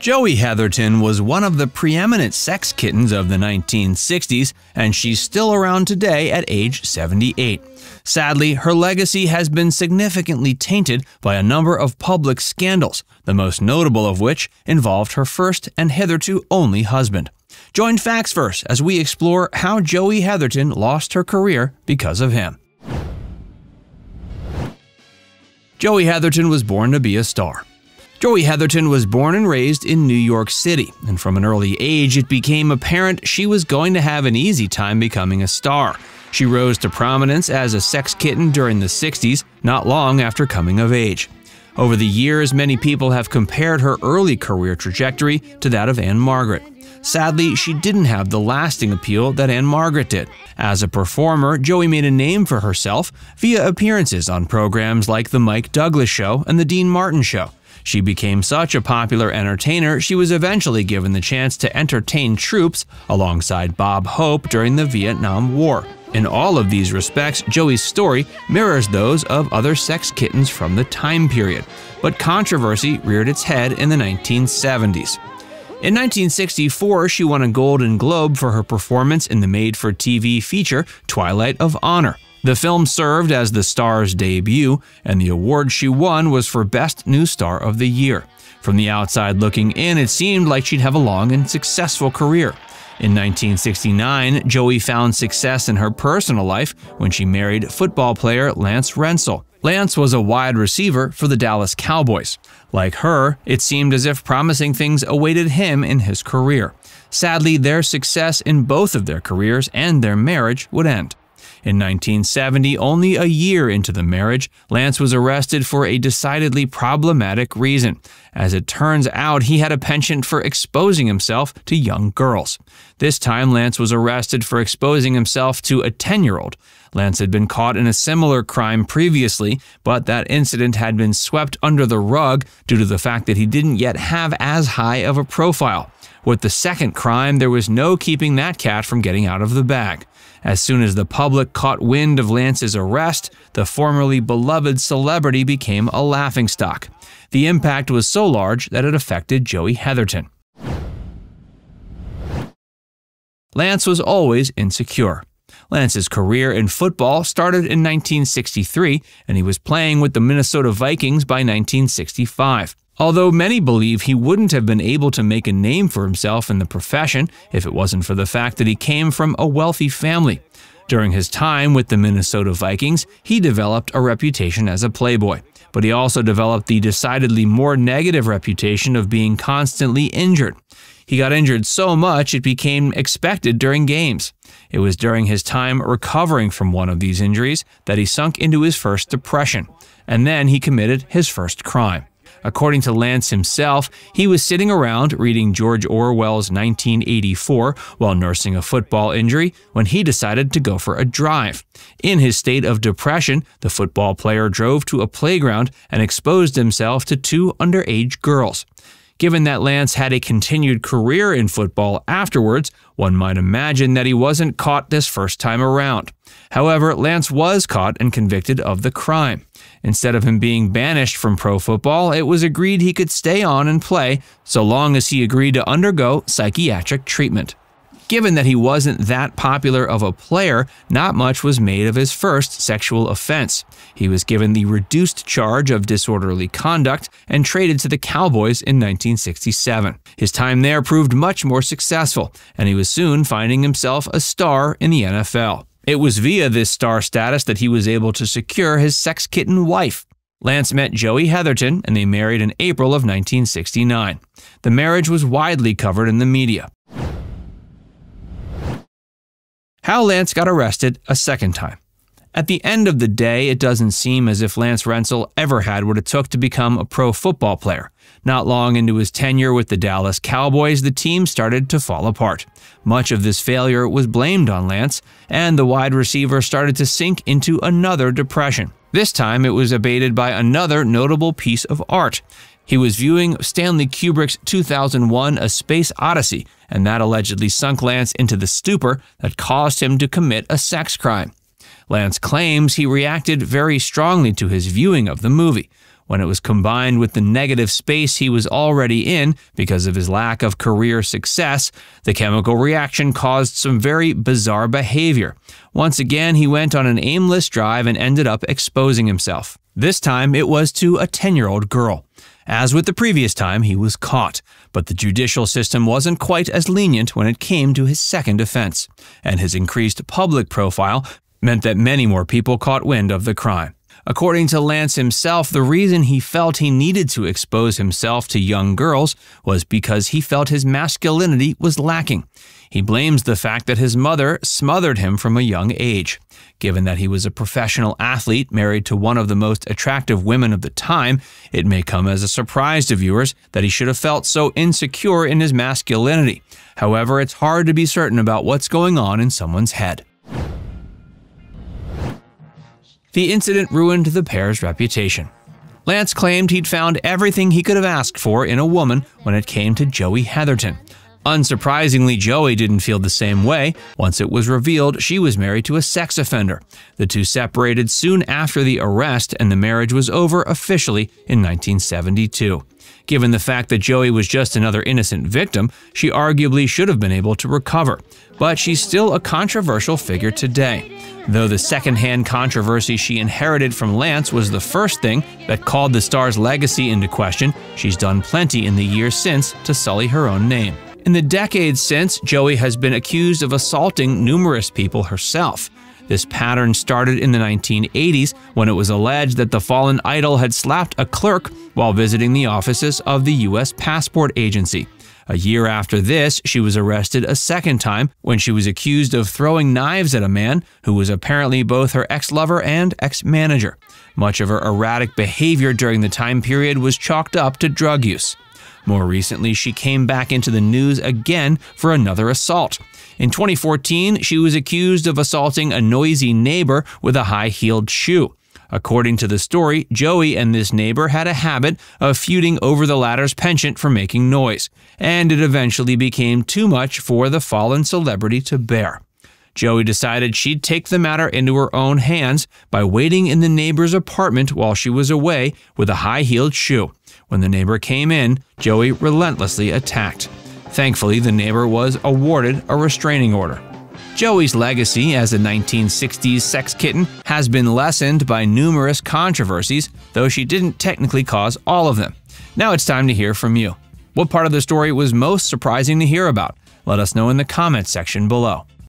Joey Heatherton was one of the preeminent sex kittens of the 1960s, and she's still around today at age 78. Sadly, her legacy has been significantly tainted by a number of public scandals, the most notable of which involved her first and hitherto only husband. Join Facts Verse as we explore how Joey Heatherton lost her career because of him. Joey Heatherton was born to be a star. Joey Heatherton was born and raised in New York City, and from an early age it became apparent she was going to have an easy time becoming a star. She rose to prominence as a sex kitten during the 60s, not long after coming of age. Over the years, many people have compared her early career trajectory to that of Ann-Margret. Sadly, she didn't have the lasting appeal that Ann-Margret did. As a performer, Joey made a name for herself via appearances on programs like The Mike Douglas Show and The Dean Martin Show. She became such a popular entertainer, she was eventually given the chance to entertain troops alongside Bob Hope during the Vietnam War. In all of these respects, Joey's story mirrors those of other sex kittens from the time period, but controversy reared its head in the 1970s. In 1964, she won a Golden Globe for her performance in the made for TV feature Twilight of Honor. The film served as the star's debut, and the award she won was for Best New Star of the Year. From the outside looking in, it seemed like she'd have a long and successful career. In 1969, Joey found success in her personal life when she married football player Lance Rentzel. Lance was a wide receiver for the Dallas Cowboys. Like her, it seemed as if promising things awaited him in his career. Sadly, their success in both of their careers and their marriage would end. In 1970, only a year into the marriage, Lance was arrested for a decidedly problematic reason. As it turns out, he had a penchant for exposing himself to young girls. This time, Lance was arrested for exposing himself to a 10 year old. Lance had been caught in a similar crime previously, but that incident had been swept under the rug due to the fact that he didn't yet have as high of a profile. With the second crime, there was no keeping that cat from getting out of the bag. As soon as the public caught wind of Lance's arrest, the formerly beloved celebrity became a laughingstock. The impact was so large that it affected Joey Heatherton. Lance was always insecure. Lance's career in football started in 1963, and he was playing with the Minnesota Vikings by 1965. Although many believe he wouldn't have been able to make a name for himself in the profession if it wasn't for the fact that he came from a wealthy family. During his time with the Minnesota Vikings, he developed a reputation as a playboy, but he also developed the decidedly more negative reputation of being constantly injured. He got injured so much it became expected during games. It was during his time recovering from one of these injuries that he sunk into his first depression, and then he committed his first crime. According to Lance himself, he was sitting around reading George Orwell's 1984 while nursing a football injury when he decided to go for a drive. In his state of depression, the football player drove to a playground and exposed himself to two underage girls. Given that Lance had a continued career in football afterwards, one might imagine that he wasn't caught this first time around. However, Lance was caught and convicted of the crime. Instead of him being banished from pro football, it was agreed he could stay on and play so long as he agreed to undergo psychiatric treatment. Given that he wasn't that popular of a player, not much was made of his first sexual offense. He was given the reduced charge of disorderly conduct and traded to the Cowboys in 1967. His time there proved much more successful, and he was soon finding himself a star in the NFL. It was via this star status that he was able to secure his sex kitten wife. Lance met Joey Heatherton and they married in April of 1969. The marriage was widely covered in the media. How Lance got arrested a second time. At the end of the day, it doesn't seem as if Lance Rentzel ever had what it took to become a pro football player. Not long into his tenure with the Dallas Cowboys, the team started to fall apart. Much of this failure was blamed on Lance, and the wide receiver started to sink into another depression. This time, it was abated by another notable piece of art. He was viewing Stanley Kubrick's 2001 A Space Odyssey, and that allegedly sunk Lance into the stupor that caused him to commit a sex crime. Lance claims he reacted very strongly to his viewing of the movie. When it was combined with the negative space he was already in because of his lack of career success, the chemical reaction caused some very bizarre behavior. Once again, he went on an aimless drive and ended up exposing himself. This time, it was to a 10 year old girl. As with the previous time, he was caught, but the judicial system wasn't quite as lenient when it came to his second offense, and his increased public profile meant that many more people caught wind of the crime. According to Lance himself, the reason he felt he needed to expose himself to young girls was because he felt his masculinity was lacking. He blames the fact that his mother smothered him from a young age. Given that he was a professional athlete married to one of the most attractive women of the time, it may come as a surprise to viewers that he should have felt so insecure in his masculinity. However, it's hard to be certain about what's going on in someone's head. The incident ruined the pair's reputation. Lance claimed he'd found everything he could have asked for in a woman when it came to Joey Heatherton. Unsurprisingly, Joey didn't feel the same way once it was revealed she was married to a sex offender. The two separated soon after the arrest, and the marriage was over officially in 1972. Given the fact that Joey was just another innocent victim, she arguably should have been able to recover. But she's still a controversial figure today. Though the secondhand controversy she inherited from Lance was the first thing that called the star's legacy into question, she's done plenty in the years since to sully her own name. In the decades since, Joey has been accused of assaulting numerous people herself. This pattern started in the 1980s when it was alleged that the fallen idol had slapped a clerk while visiting the offices of the U.S. Passport Agency. A year after this, she was arrested a second time when she was accused of throwing knives at a man who was apparently both her ex lover and ex manager. Much of her erratic behavior during the time period was chalked up to drug use. More recently, she came back into the news again for another assault. In 2014, she was accused of assaulting a noisy neighbor with a high heeled shoe. According to the story, Joey and this neighbor had a habit of feuding over the latter's penchant for making noise, and it eventually became too much for the fallen celebrity to bear. Joey decided she'd take the matter into her own hands by waiting in the neighbor's apartment while she was away with a high heeled shoe. When the neighbor came in, Joey relentlessly attacked. Thankfully, the neighbor was awarded a restraining order. Joey's legacy as a 1960s sex kitten has been lessened by numerous controversies, though she didn't technically cause all of them. Now it's time to hear from you. What part of the story was most surprising to hear about? Let us know in the comments section below.